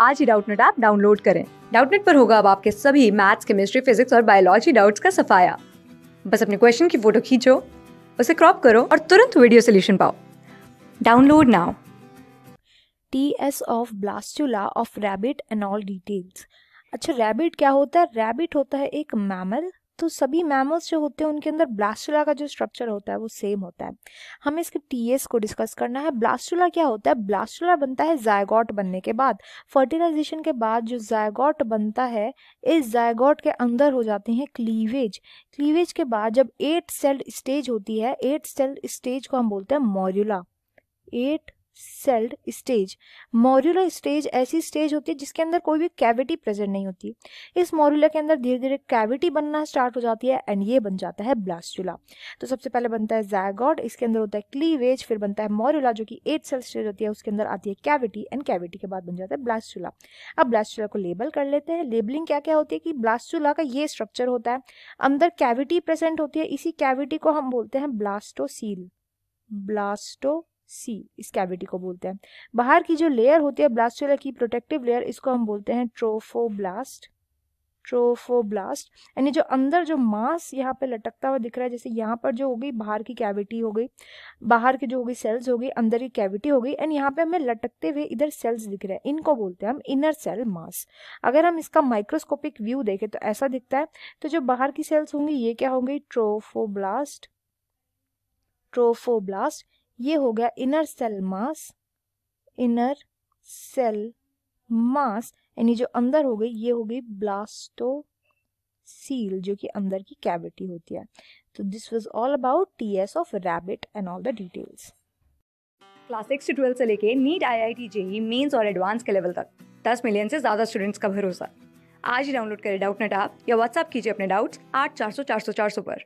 आज ही Doubtnut app download करें। डाउटनेट पर होगा अब आपके सभी मैथ्स, केमिस्ट्री, फिजिक्स और बायोलॉजी डाउट्स का सफाया। बस अपने क्वेश्चन की फ़ोटो खींचो, उसे क्रॉप करो और तुरंत वीडियो सोल्यूशन पाओ। Download now. T S of blastula of rabbit and all details अच्छा रैबिट क्या होता है? रैबिट होता है एक मैमल तो सभी मैमल्स जो होते हैं, उनके अंदर ब्लास्टुला का जो स्ट्रक्चर होता है, वो सेम होता है। हमें इसके टीएस को डिस्कस करना है। ब्लास्टुला क्या होता है? ब्लास्टुला बनता है जायगॉट बनने के बाद। फर्टिलाइजेशन के बाद जो जायगॉट बनता है, इस जायगॉट के अंदर हो जाते हैं क्लीवेज क्लीवेज के बाद जब एट सेल्ड स्टेज होती है एट सेल्ड स्टेज को हम बोलते हैं morula eight celled stage morular stage ऐसी स्टेज होती है जिसके अंदर कोई भी कैविटी प्रेजेंट नहीं होती। इस मॉर्यूलर के अंदर धीरे धीरे कैविटी बनना स्टार्ट हो जाती है एंड ये बन जाता है ब्लास्टुला। तो सबसे पहले बनता है जैगॉड इसके अंदर होता है क्लीवेज, फिर बनता है मॉर्यूला जो कि एट सेल स्टेज होती है, उसके अंदर आती है कैविटी एंड कैविटी के बाद बन जाता है ब्लास्टुला। अब ब्लास्टुला को लेबल कर लेते हैं। लेबलिंग क्या क्या होती है कि ब्लास्टुला का ये स्ट्रक्चर होता है, अंदर कैविटी प्रेजेंट होती है, इसी कैविटी को हम बोलते हैं ब्लास्टोसील। ब्लास्टो सी इस कैविटी को बोलते हैं। बाहर की जो लेयर होती है ब्लास्टुला की प्रोटेक्टिव लेयर इसको हम बोलते हैं ट्रोफोब्लास्ट ट्रोफोब्लास्ट यानी जो अंदर जो मांस यहाँ पे लटकता हुआ दिख रहा है, जैसे यहाँ पर जो हो गई, बाहर की कैविटी हो गई, बाहर की जो हो गई सेल्स हो गई, अंदर की कैविटी हो गई एंड यहाँ पे हमें लटकते हुए इधर सेल्स दिख रहे हैं। इनको बोलते हैं हम इनर सेल मास अगर हम इसका माइक्रोस्कोपिक व्यू देखें तो ऐसा दिखता है तो जो बाहर की सेल्स होंगी, ये क्या होंगी? ट्रोफोब्लास्ट ट्रोफोब्लास्ट ये हो गया inner cell mass inner cell mass यानी जो अंदर हो गई, ये हो गई ब्लास्टो सील जो कि अंदर की कैविटी होती है। तो this was all about TS of rabbit and all the details class six से ट्वेल्थ से लेके NEET I I T JEE mains और एडवांस के लेवल तक। दस मिलियन से ज़्यादा स्टूडेंट्स का भरोसा। आज ही डाउनलोड करें डाउट नेट ऐप या व्हाट्सअप कीजिए अपने डाउट्स आठ चार सौ चार सौ चार सौ पर।